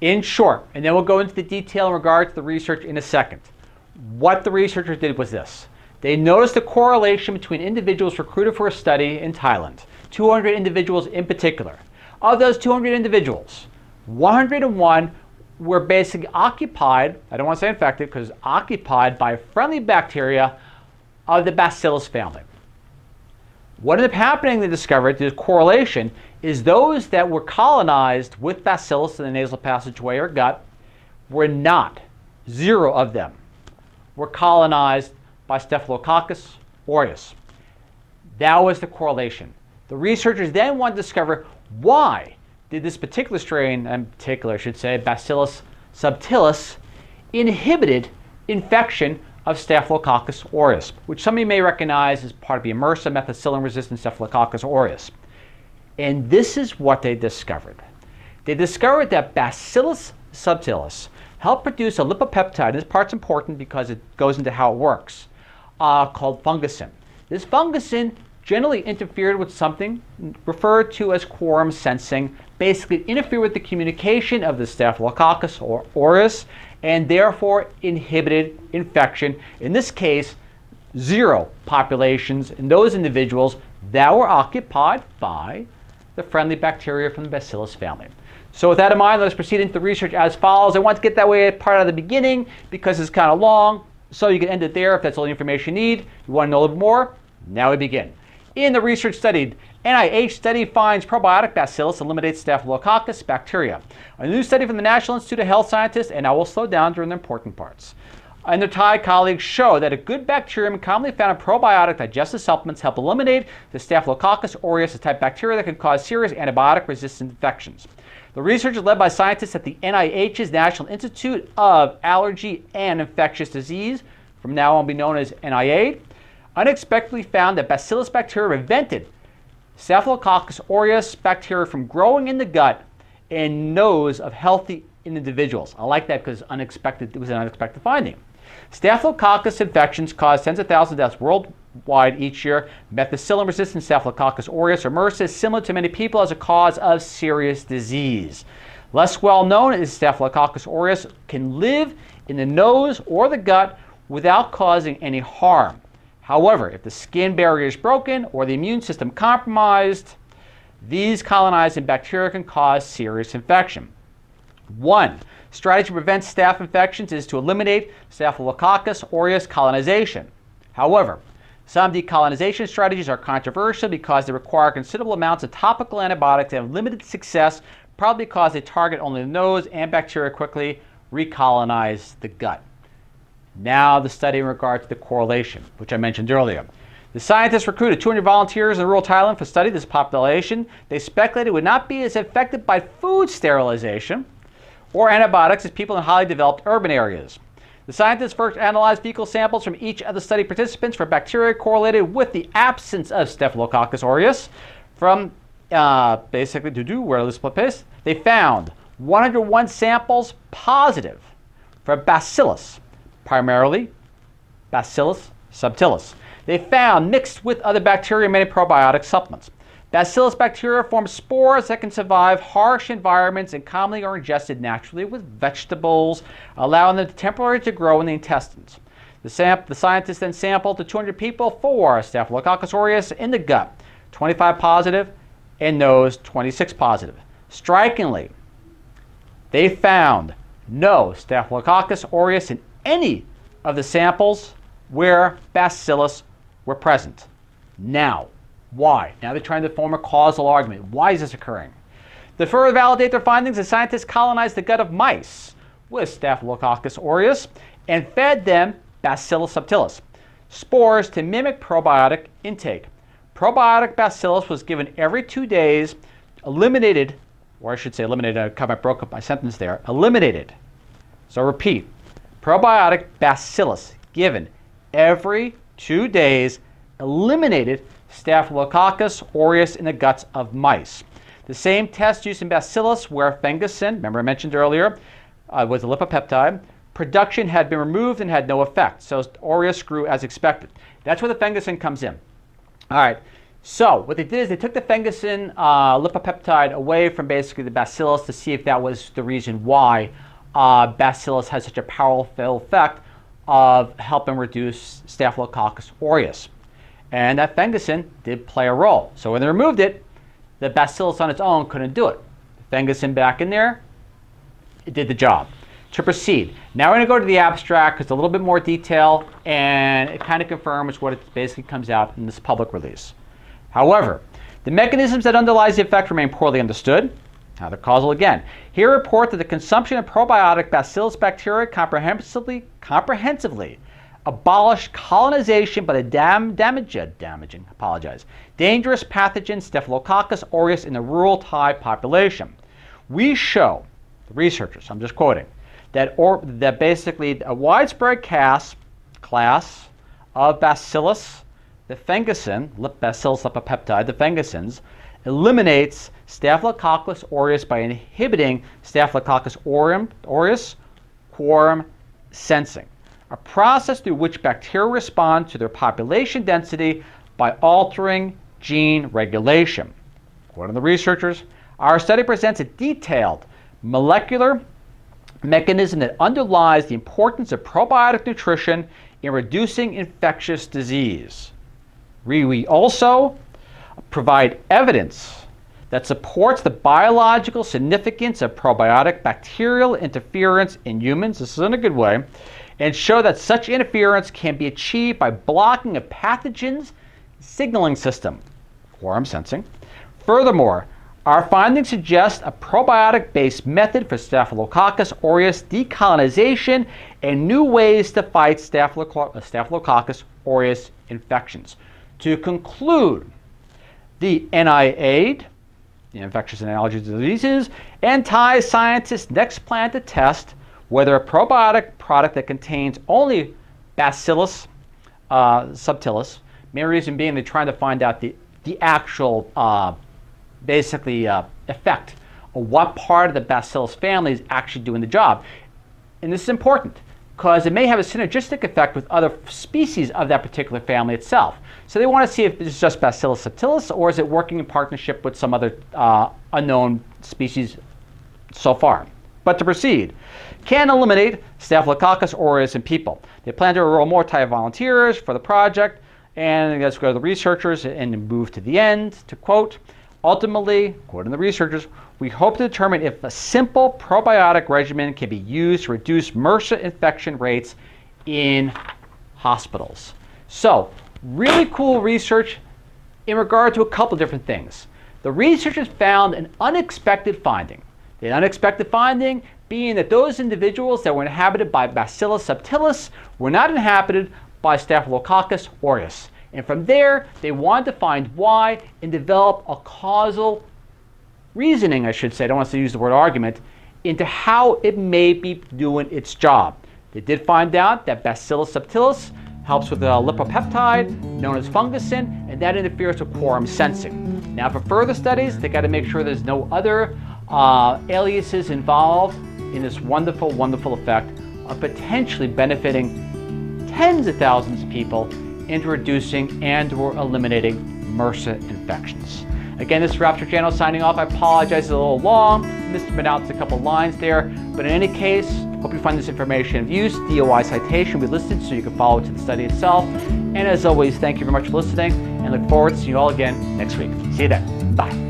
In short, and then we'll go into the detail in regards to the research in a second. What the researchers did was this. They noticed a correlation between individuals recruited for a study in Thailand, 200 individuals in particular. Of those 200 individuals, 101 were basically occupied, I don't want to say infected because occupied by friendly bacteria of the Bacillus family. What ended up happening, they discovered, the correlation, is those that were colonized with Bacillus in the nasal passageway or gut were not, zero of them, were colonized by Staphylococcus aureus. That was the correlation. The researchers then wanted to discover why did this particular strain, in particular, I should say, Bacillus subtilis, inhibited infection of Staphylococcus aureus, which some of you may recognize as part of the MRSA methicillin-resistant Staphylococcus aureus. And this is what they discovered. They discovered that Bacillus subtilis helped produce a lipopeptide. And this part's important because it goes into how it works, uh, called fengycin. This fengycin generally interfered with something referred to as quorum sensing, basically interfered with the communication of the Staphylococcus or aureus and therefore inhibited infection. In this case, zero populations in those individuals that were occupied by the friendly bacteria from the Bacillus family. So with that in mind, let's proceed into the research as follows. I want to get that way part out of the beginning because it's kind of long, so you can end it there if that's all the information you need. You want to know a little more? Now we begin. In the research studied, NIH study finds probiotic bacillus eliminates staphylococcus bacteria. A new study from the National Institute of Health scientists, and I will slow down during the important parts and their Thai colleagues show that a good bacterium commonly found in probiotic digestive supplements help eliminate the Staphylococcus aureus, a type bacteria that can cause serious antibiotic resistant infections. The research is led by scientists at the NIH's National Institute of Allergy and Infectious Disease, from now on be known as NIA, unexpectedly found that Bacillus bacteria prevented Staphylococcus aureus bacteria from growing in the gut and nose of healthy individuals. I like that because unexpected, it was an unexpected finding. Staphylococcus infections cause tens of thousands of deaths worldwide each year. Methicillin-resistant Staphylococcus aureus or MRSA is similar to many people as a cause of serious disease. Less well known is Staphylococcus aureus can live in the nose or the gut without causing any harm. However, if the skin barrier is broken or the immune system compromised, these colonizing bacteria can cause serious infection. One, Strategy to prevent staph infections is to eliminate Staphylococcus aureus colonization. However, some decolonization strategies are controversial because they require considerable amounts of topical antibiotics and have limited success, probably because they target only the nose and bacteria quickly recolonize the gut. Now, the study in regard to the correlation, which I mentioned earlier. The scientists recruited 200 volunteers in rural Thailand to study this population. They speculated it would not be as affected by food sterilization or antibiotics as people in highly developed urban areas. The scientists first analyzed fecal samples from each of the study participants for bacteria correlated with the absence of Staphylococcus aureus. From uh, basically to do where this place, they found 101 samples positive for bacillus, primarily Bacillus subtilis. They found mixed with other bacteria many probiotic supplements. Bacillus bacteria form spores that can survive harsh environments and commonly are ingested naturally with vegetables, allowing them to temporarily to grow in the intestines. The, the scientists then sampled the 200 people for Staphylococcus aureus in the gut, 25 positive, and nose, 26 positive. Strikingly, they found no Staphylococcus aureus in any of the samples where bacillus were present. Now, why? Now they're trying to form a causal argument. Why is this occurring? To further validate their findings, the scientists colonized the gut of mice with Staphylococcus aureus and fed them Bacillus subtilis, spores to mimic probiotic intake. Probiotic bacillus was given every two days, eliminated, or I should say eliminated, I kind of broke up my sentence there, eliminated. So repeat, probiotic bacillus given every two days, eliminated Staphylococcus aureus in the guts of mice. The same test used in bacillus where fengycin, remember I mentioned earlier, uh, was a lipopeptide, production had been removed and had no effect. So aureus grew as expected. That's where the fengycin comes in. All right, So what they did is they took the fengycin uh, lipopeptide away from basically the bacillus to see if that was the reason why uh, bacillus has such a powerful effect of helping reduce Staphylococcus aureus. And that fengycin did play a role. So when they removed it, the bacillus on its own couldn't do it. Fengycin back in there, it did the job. To proceed, now we're going to go to the abstract because it's a little bit more detail and it kind of confirms what it basically comes out in this public release. However, the mechanisms that underlies the effect remain poorly understood. Now, the causal again. Here report that the consumption of probiotic bacillus bacteria comprehensively, comprehensively abolished colonization by the dam, damage, uh, damaging, apologize, dangerous pathogen Staphylococcus aureus in the rural Thai population. We show, the researchers, I'm just quoting, that, or, that basically a widespread class, class of bacillus the fengycin, Bacillus lipopeptide, the fengycins, eliminates Staphylococcus aureus by inhibiting Staphylococcus aureus quorum sensing, a process through which bacteria respond to their population density by altering gene regulation. According to the researchers, our study presents a detailed molecular mechanism that underlies the importance of probiotic nutrition in reducing infectious disease. We also provide evidence that supports the biological significance of probiotic bacterial interference in humans. This is in a good way. And show that such interference can be achieved by blocking a pathogen's signaling system, quorum sensing. Furthermore, our findings suggest a probiotic based method for Staphylococcus aureus decolonization and new ways to fight uh, Staphylococcus aureus infections. To conclude, the NIAID, the Infectious and Allergy Diseases, and Thai scientists next plan to test whether a probiotic product that contains only Bacillus uh, subtilis, main reason being they're trying to find out the, the actual, uh, basically, uh, effect of what part of the Bacillus family is actually doing the job. And this is important because it may have a synergistic effect with other species of that particular family itself. So they want to see if it's just Bacillus subtilis or is it working in partnership with some other uh, unknown species so far. But to proceed, can eliminate Staphylococcus aureus in people. They plan to enroll more Thai volunteers for the project, and let's go to the researchers and move to the end to quote, ultimately, according to the researchers, we hope to determine if a simple probiotic regimen can be used to reduce MRSA infection rates in hospitals. So, really cool research in regard to a couple different things. The researchers found an unexpected finding. The unexpected finding being that those individuals that were inhabited by Bacillus subtilis were not inhabited by Staphylococcus aureus. And from there, they wanted to find why and develop a causal reasoning, I should say, I don't want to use the word argument, into how it may be doing its job. They did find out that Bacillus subtilis helps with a lipopeptide known as fengycin, and that interferes with quorum sensing. Now, for further studies, they got to make sure there's no other uh, aliases involved in this wonderful, wonderful effect of potentially benefiting tens of thousands of people into reducing and or eliminating MRSA infections. Again, this is Rapture Channel signing off. I apologize, it's a little long. Mispronounced a couple lines there. But in any case, hope you find this information of use. DOI citation will be listed so you can follow to the study itself. And as always, thank you very much for listening and look forward to seeing you all again next week. See you then. Bye.